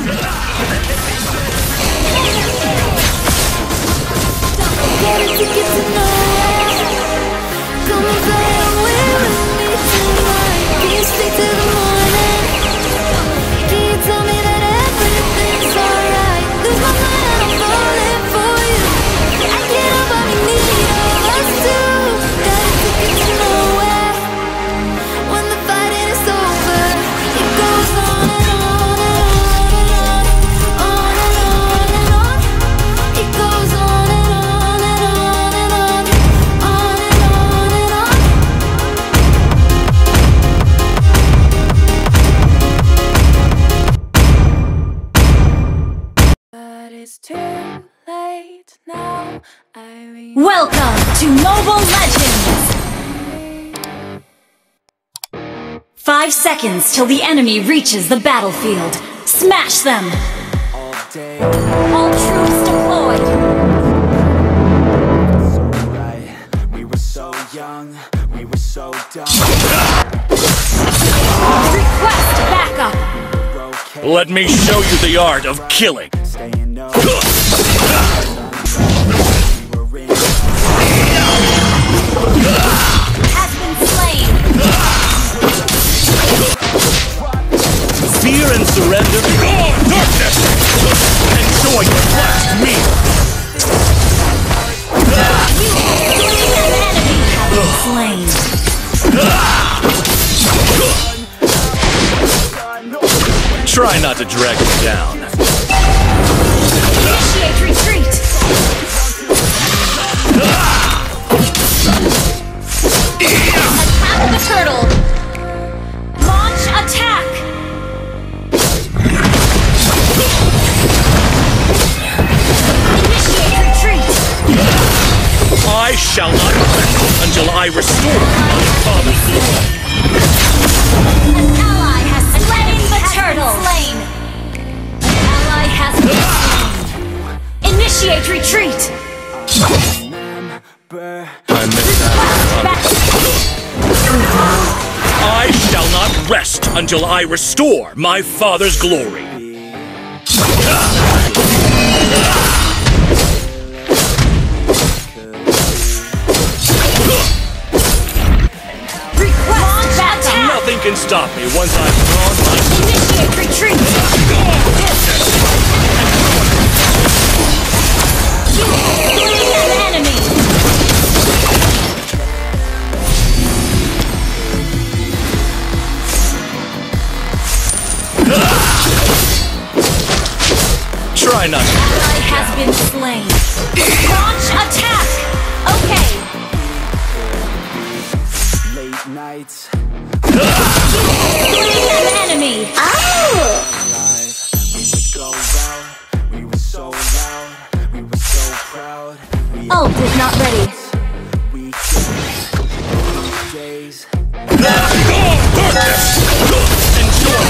Get a ticket to nowhere. Come and Welcome to Mobile Legends! Five seconds till the enemy reaches the battlefield. Smash them! all troops deployed! Right, we were so young, we were so dumb. Request backup! Let me show you the art of killing. Enjoy your last meal. Try not to drag me down. Shall not rest until I restore my father's glory. An ally has slain the turtle! Slain! An ally has been slain! Initiate retreat! I missed out. I shall not rest until I restore my father's glory. Can stop me once I've drawn my Initiate retreat! An enemy! Try not to. Ally has been slain. Launch attack! Okay, Late nights, Ult is not ready. weekends, days. Darkness! Enjoy.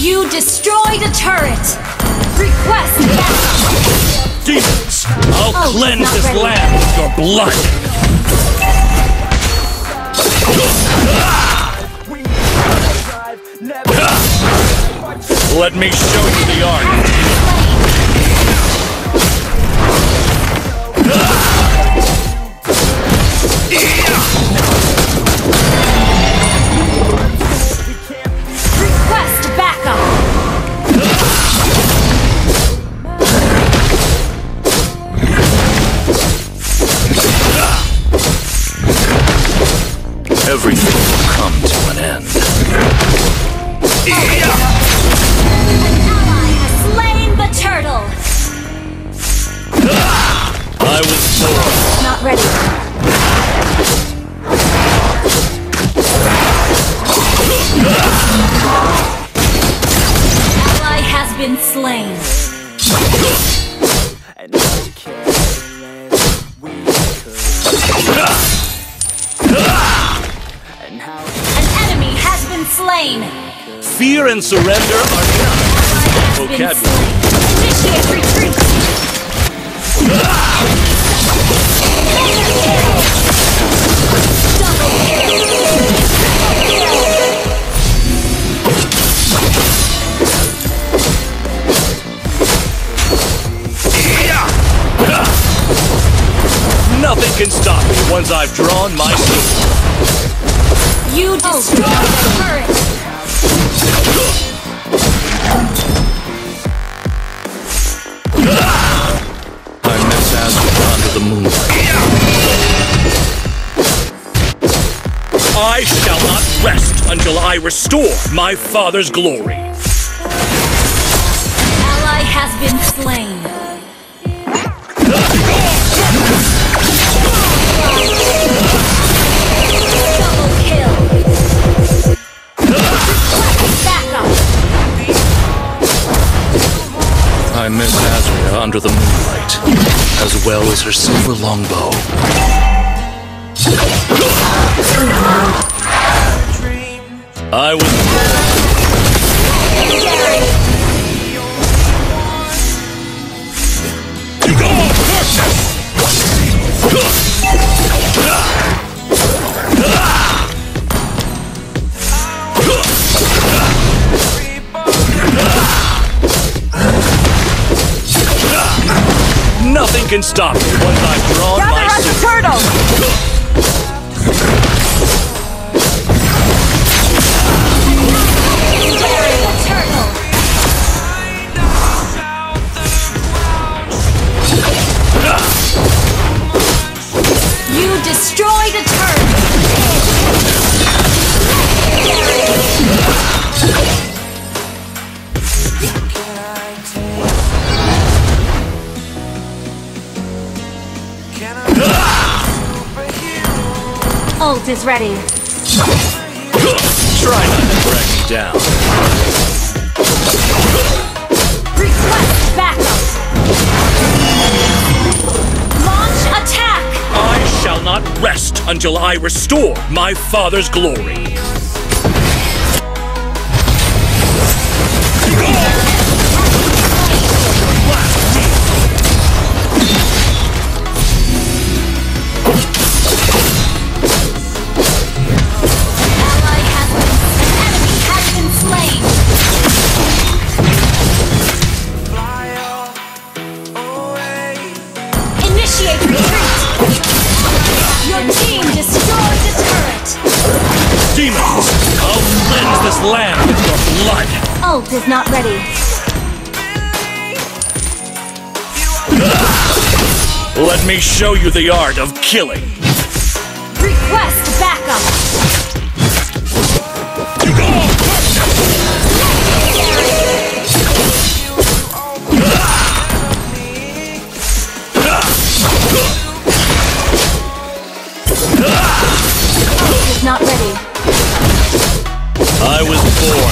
You destroyed a turret! Request! Demons! I'll Oh, cleanse this ready. land with your blood! Let me show you the art. Been slain. and no careless we could. And how An enemy has been slain. Fear and surrender are not Ally vocabulary. Initiate retreat. Nothing can stop me once I've drawn my sword. You destroyed the turret! Ah! The moonlight. I shall not rest until I restore my father's glory. Ally has been slain. Double kill. Back up. I miss Azria under the moonlight, as well as her silver longbow. I was Nothing can stop me once I've drawn my. Bury Ult is ready. Try not to drag me down. Request backup. Launch attack. I shall not rest until I restore my father's glory. Your blood. Ult is not ready. Let me show you the art of killing. Request backup.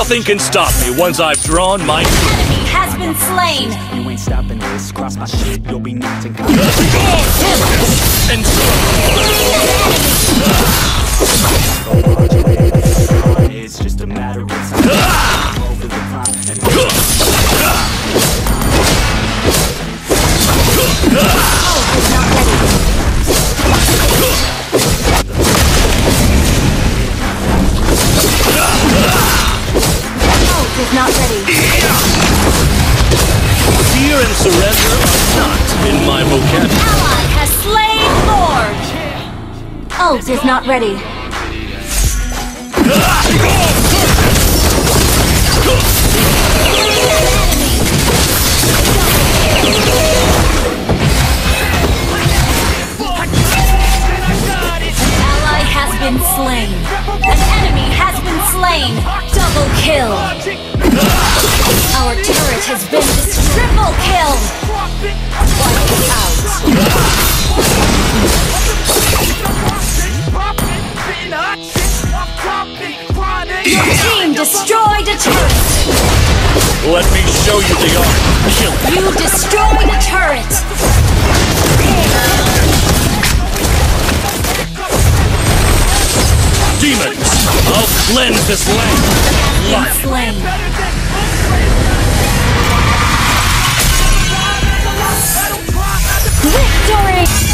Nothing can stop me once I've drawn my Enemy has been slain. You ain't stopping this. Cross my shit, you'll be knocked and Enjoy. It's just a matter of time. Ah! Ult is not ready. Been slain. An enemy has been slain. Double kill. Our turret has been triple kill. Wipe destroyed a turret! Let me show you the art! Kill me. You destroyed a turret! Demons! I'll cleanse this land! Life! Victory!